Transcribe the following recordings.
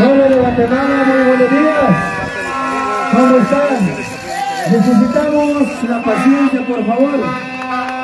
Pueblo de Guatemala, muy buenos días. ¿Cómo están? Necesitamos la paciencia, por favor,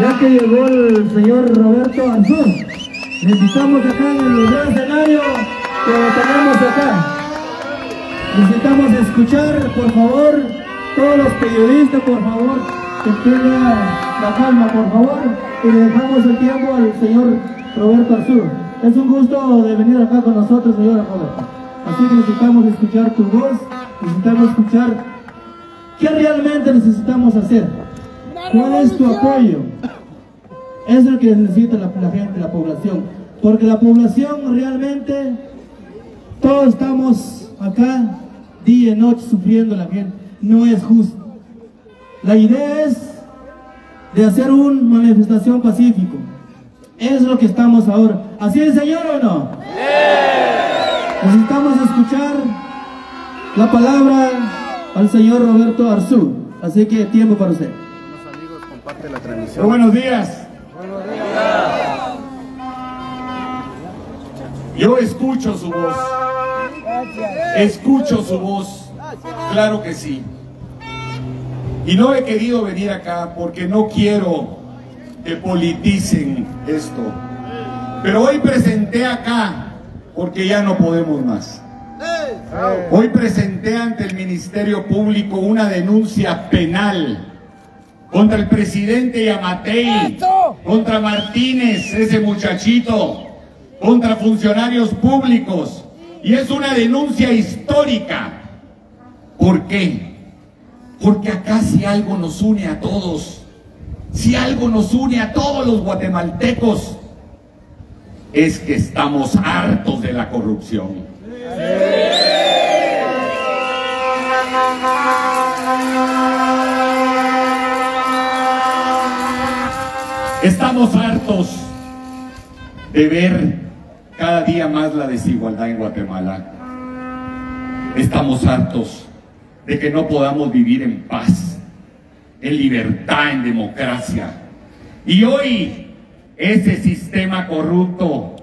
ya que llegó el señor Roberto Anzú. Necesitamos acá en el gran escenario que tenemos acá. Necesitamos escuchar, por favor, todos los periodistas, por favor, que tengan la calma, por favor, y le dejamos el tiempo al señor Roberto Arzú. Es un gusto de venir acá con nosotros, señora Roberto. Así que necesitamos escuchar tu voz, necesitamos escuchar qué realmente necesitamos hacer. ¿Cuál es tu apoyo? Es lo que necesita la, la gente, la población. Porque la población realmente, todos estamos acá día y noche sufriendo la gente. No es justo. La idea es de hacer una manifestación pacífico. Es lo que estamos ahora. ¿Así es, señor, o no? Necesitamos escuchar la palabra al señor Roberto Arzú. Así que tiempo para usted. Los amigos, comparte la transmisión. Muy buenos días. Yo escucho su voz. Escucho su voz. Claro que sí. Y no he querido venir acá porque no quiero que politicen esto. Pero hoy presenté acá porque ya no podemos más. Hoy presenté ante el Ministerio Público una denuncia penal contra el presidente Yamatei, contra Martínez, ese muchachito, contra funcionarios públicos. Y es una denuncia histórica. ¿Por qué? Porque acá si algo nos une a todos, si algo nos une a todos los guatemaltecos, es que estamos hartos de la corrupción. Estamos hartos de ver cada día más la desigualdad en Guatemala. Estamos hartos de que no podamos vivir en paz, en libertad, en democracia. Y hoy ese sistema corrupto,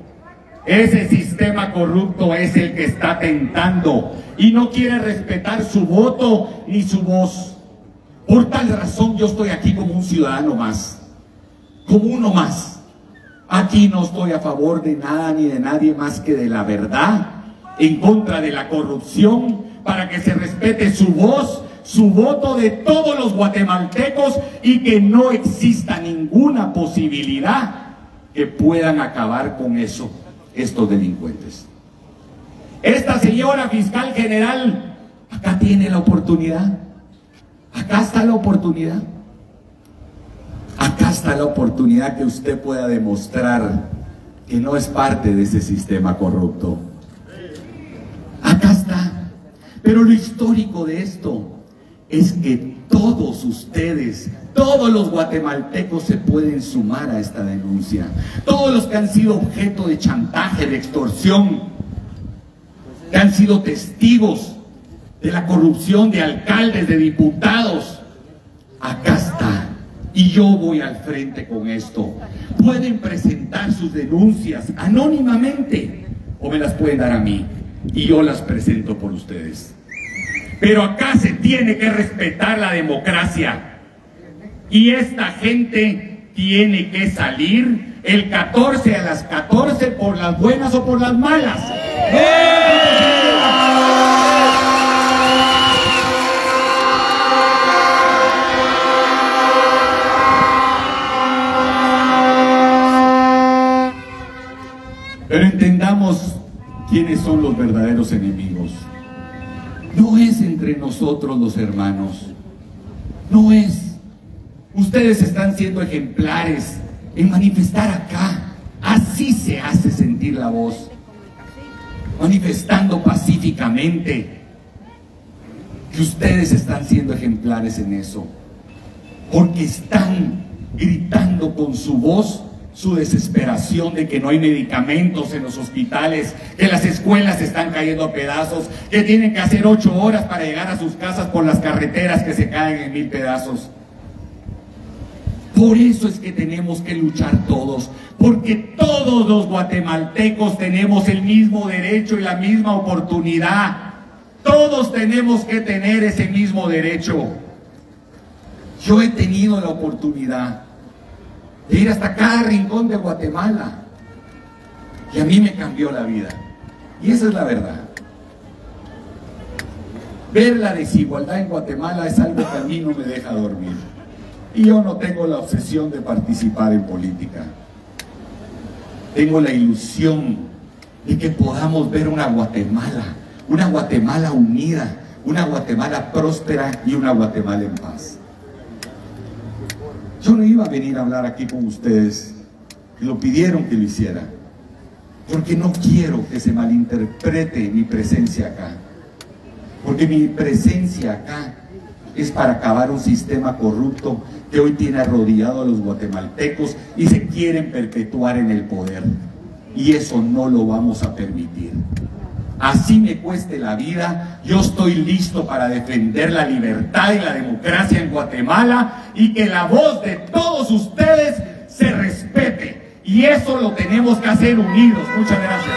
ese sistema corrupto es el que está tentando y no quiere respetar su voto ni su voz. Por tal razón yo estoy aquí como un ciudadano más como uno más. Aquí no estoy a favor de nada ni de nadie más que de la verdad, en contra de la corrupción, para que se respete su voz, su voto de todos los guatemaltecos y que no exista ninguna posibilidad que puedan acabar con eso estos delincuentes. Esta señora fiscal general, acá tiene la oportunidad, acá está la oportunidad. Acá está la oportunidad que usted pueda demostrar que no es parte de ese sistema corrupto. Acá está. Pero lo histórico de esto es que todos ustedes, todos los guatemaltecos se pueden sumar a esta denuncia. Todos los que han sido objeto de chantaje, de extorsión, que han sido testigos de la corrupción de alcaldes, de diputados, acá está y yo voy al frente con esto. Pueden presentar sus denuncias anónimamente o me las pueden dar a mí y yo las presento por ustedes. Pero acá se tiene que respetar la democracia y esta gente tiene que salir el 14 a las 14 por las buenas o por las malas. Pero entendamos quiénes son los verdaderos enemigos. No es entre nosotros los hermanos. No es. Ustedes están siendo ejemplares en manifestar acá. Así se hace sentir la voz. Manifestando pacíficamente. Que ustedes están siendo ejemplares en eso. Porque están gritando con su voz su desesperación de que no hay medicamentos en los hospitales, que las escuelas están cayendo a pedazos, que tienen que hacer ocho horas para llegar a sus casas por las carreteras que se caen en mil pedazos. Por eso es que tenemos que luchar todos, porque todos los guatemaltecos tenemos el mismo derecho y la misma oportunidad. Todos tenemos que tener ese mismo derecho. Yo he tenido la oportunidad de ir hasta cada rincón de Guatemala y a mí me cambió la vida. Y esa es la verdad. Ver la desigualdad en Guatemala es algo que a mí no me deja dormir. Y yo no tengo la obsesión de participar en política. Tengo la ilusión de que podamos ver una Guatemala, una Guatemala unida, una Guatemala próspera y una Guatemala en paz. Yo no iba a venir a hablar aquí con ustedes, lo pidieron que lo hiciera, porque no quiero que se malinterprete mi presencia acá. Porque mi presencia acá es para acabar un sistema corrupto que hoy tiene rodeado a los guatemaltecos y se quieren perpetuar en el poder. Y eso no lo vamos a permitir. Así me cueste la vida, yo estoy listo para defender la libertad y la democracia en Guatemala y que la voz de todos ustedes se respete. Y eso lo tenemos que hacer unidos. Muchas gracias.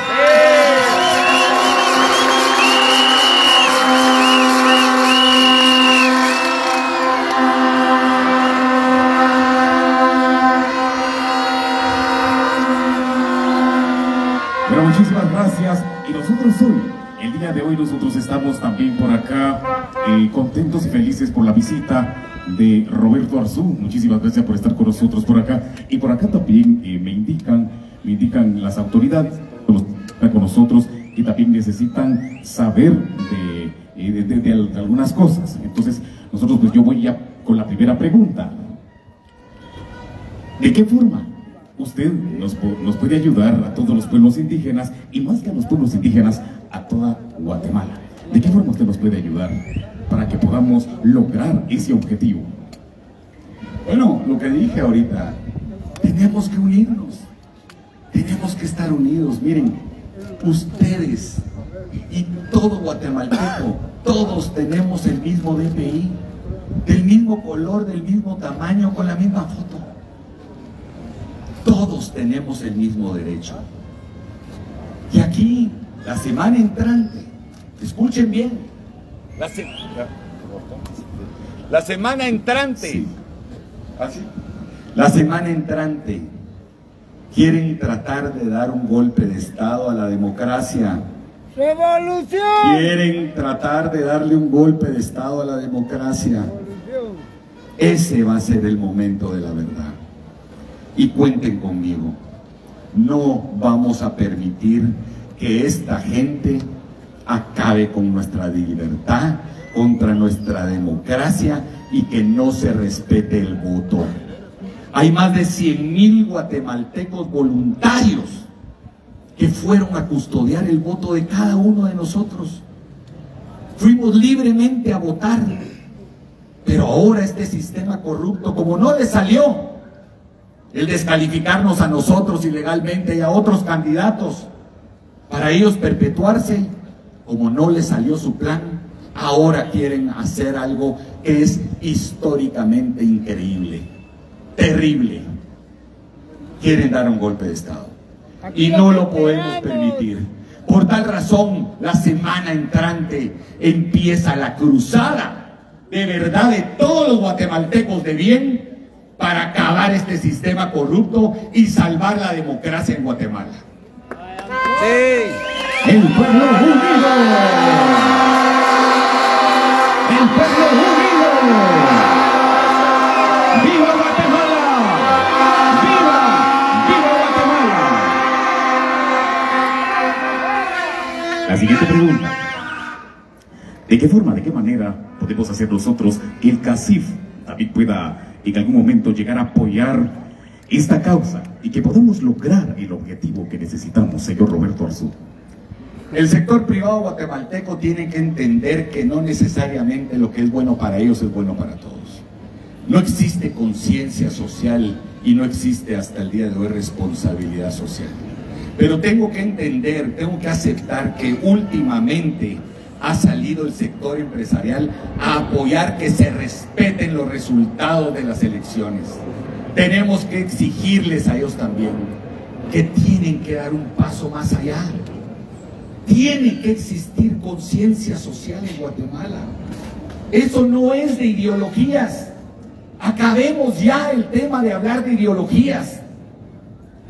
Bueno, muchísimas gracias. Y nosotros hoy, el día de hoy, nosotros estamos también por acá eh, contentos y felices por la visita de Roberto Arzú. Muchísimas gracias por estar con nosotros por acá. Y por acá también eh, me indican, me indican las autoridades están con nosotros que también necesitan saber de, eh, de- de- algunas cosas. Entonces, nosotros pues yo voy ya con la primera pregunta. ¿De qué forma usted nos, nos puede ayudar a todos los pueblos indígenas y más que a los pueblos indígenas, a toda Guatemala? ¿De qué forma usted nos puede ayudar para que podamos lograr ese objetivo? Bueno, lo que dije ahorita, tenemos que unirnos, tenemos que estar unidos. Miren, ustedes y todo guatemalteco, todos tenemos el mismo DPI, del mismo color, del mismo tamaño, con la misma foto. Todos tenemos el mismo derecho. Y aquí, la semana entrante, escuchen bien, la, se- la semana entrante, ¿Así? La semana entrante quieren tratar de dar un golpe de Estado a la democracia. ¡Revolución! Quieren tratar de darle un golpe de Estado a la democracia. Ese va a ser el momento de la verdad. Y cuenten conmigo. No vamos a permitir que esta gente acabe con nuestra libertad, contra nuestra democracia y que no se respete el voto. Hay más de 100 mil guatemaltecos voluntarios que fueron a custodiar el voto de cada uno de nosotros. Fuimos libremente a votar, pero ahora este sistema corrupto, como no le salió el descalificarnos a nosotros ilegalmente y a otros candidatos, para ellos perpetuarse, como no le salió su plan, ahora quieren hacer algo que es históricamente increíble, terrible. Quieren dar un golpe de Estado. Y no lo podemos permitir. Por tal razón, la semana entrante empieza la cruzada de verdad de todos los guatemaltecos de bien para acabar este sistema corrupto y salvar la democracia en Guatemala. Sí. El pueblo unido. El pueblo unido. ¡Viva Guatemala! ¡Viva! ¡Viva Guatemala! La siguiente pregunta. ¿De qué forma, de qué manera podemos hacer nosotros que el CACIF también pueda en algún momento llegar a apoyar esta causa y que podamos lograr el objetivo que necesitamos, señor Roberto Arzú? El sector privado guatemalteco tiene que entender que no necesariamente lo que es bueno para ellos es bueno para todos. No existe conciencia social y no existe hasta el día de hoy responsabilidad social. Pero tengo que entender, tengo que aceptar que últimamente ha salido el sector empresarial a apoyar que se respeten los resultados de las elecciones. tenemos que exigirles a ellos también que tienen que dar un paso más allá. Tiene que existir conciencia social en Guatemala. Eso no es de ideologías. Acabemos ya el tema de hablar de ideologías.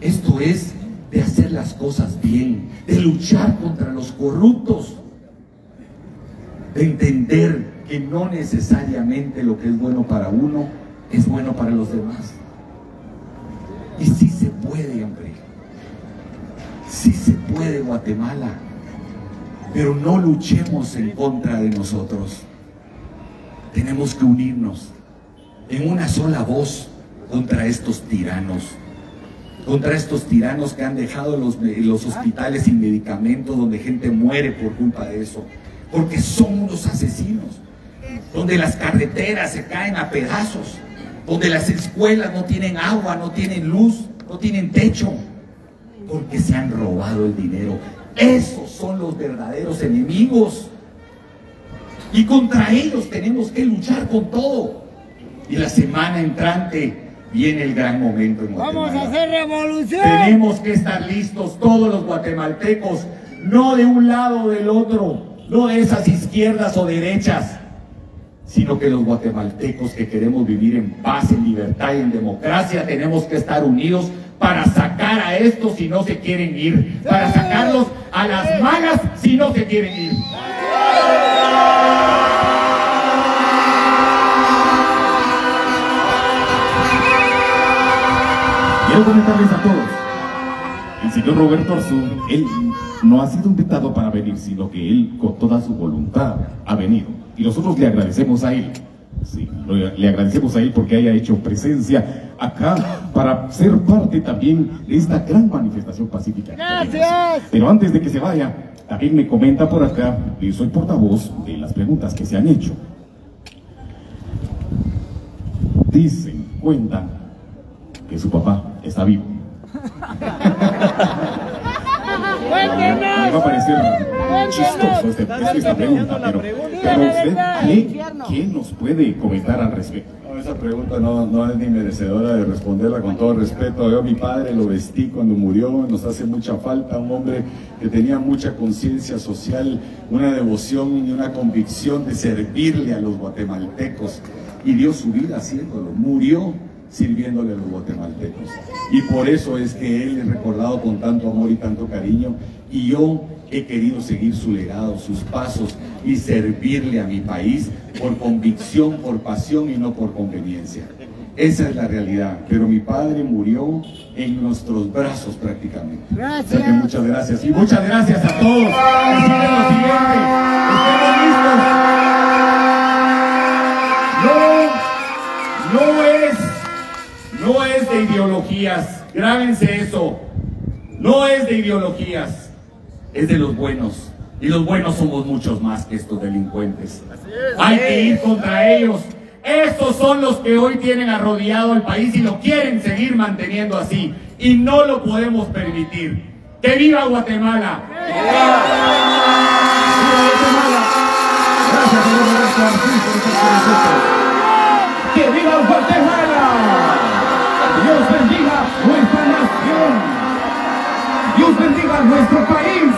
Esto es de hacer las cosas bien, de luchar contra los corruptos, de entender que no necesariamente lo que es bueno para uno es bueno para los demás. Y sí se puede, hombre. Sí se puede, Guatemala. Pero no luchemos en contra de nosotros. Tenemos que unirnos en una sola voz contra estos tiranos. Contra estos tiranos que han dejado los, los hospitales sin medicamentos, donde gente muere por culpa de eso. Porque son unos asesinos. Donde las carreteras se caen a pedazos. Donde las escuelas no tienen agua, no tienen luz, no tienen techo. Porque se han robado el dinero. Esos son los verdaderos enemigos. Y contra ellos tenemos que luchar con todo. Y la semana entrante viene el gran momento en Vamos a Guatemala. hacer revolución. Tenemos que estar listos todos los guatemaltecos, no de un lado o del otro, no de esas izquierdas o derechas, sino que los guatemaltecos que queremos vivir en paz, en libertad y en democracia, tenemos que estar unidos para sacar a estos si no se quieren ir, para sacarlos a las malas si no se quieren ir. Quiero comentarles a todos. El señor Roberto Arzú, él no ha sido invitado para venir, sino que él con toda su voluntad ha venido. Y nosotros le agradecemos a él. Sí, le agradecemos a él porque haya hecho presencia acá para ser parte también de esta gran manifestación pacífica. Gracias. Pero antes de que se vaya, también me comenta por acá, y soy portavoz de las preguntas que se han hecho. Dicen, cuentan, que su papá está vivo. Me va a parecer chistoso este- esta pregunta, pero, pero usted, ¿qué, qué nos puede comentar al respecto? No, esa pregunta no, no es ni merecedora de responderla con todo respeto. Yo a mi padre lo vestí cuando murió, nos hace mucha falta un hombre que tenía mucha conciencia social, una devoción y una convicción de servirle a los guatemaltecos. Y dio su vida haciéndolo, murió sirviéndole a los guatemaltecos. Y por eso es que él es recordado con tanto amor y tanto cariño y yo he querido seguir su legado, sus pasos y servirle a mi país por convicción, por pasión y no por conveniencia. Esa es la realidad. Pero mi padre murió en nuestros brazos prácticamente. Gracias. Sea que muchas gracias. Y muchas gracias a todos. Así que lo siguiente. Estemos listos. No, de ideologías. Grábense eso. No es de ideologías. Es de los buenos. Y los buenos somos muchos más que estos delincuentes. Hay que ir contra ellos. Estos son los que hoy tienen arrodillado al país y lo quieren seguir manteniendo así. Y no lo podemos permitir. ¡Que viva Guatemala! Gracias, por estar con nosotros. ¡Que viva Guatemala! Dios bendiga nuestra nación. Dios bendiga nuestro país.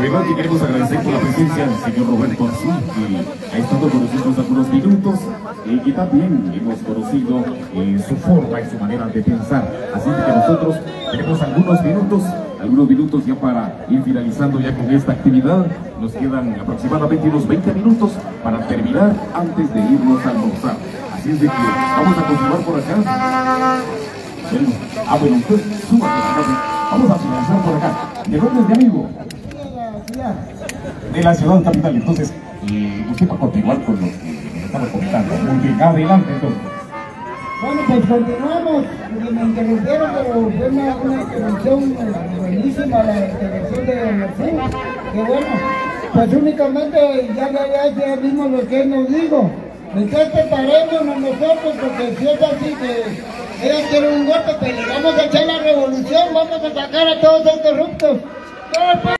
Verdad que queremos agradecer por la presencia del señor Roberto Arzú, que ha estado con nosotros algunos minutos y que también hemos conocido eh, su forma y su manera de pensar. Así que nosotros tenemos algunos minutos, algunos minutos ya para ir finalizando ya con esta actividad. Nos quedan aproximadamente unos 20 minutos para terminar antes de irnos a almorzar. Así es de que vamos a continuar por acá. Bueno, ah, bueno, súbase acá. Vamos a finalizar por acá. ¿De dónde es de la ciudad capital. Entonces, eh, usted va a continuar con lo que me estaba comentando. Muy bien, adelante entonces. Bueno, pues continuamos. porque Me interrumpieron, pero fue una, una intervención eh, buenísima la intervención de Mercedes. Que bueno, pues únicamente ya le él mismo lo que él nos dijo. Entonces preparémonos nosotros, porque si es así que ellos quieren un golpe, pues le vamos a echar la revolución, vamos a sacar a todos los corruptos.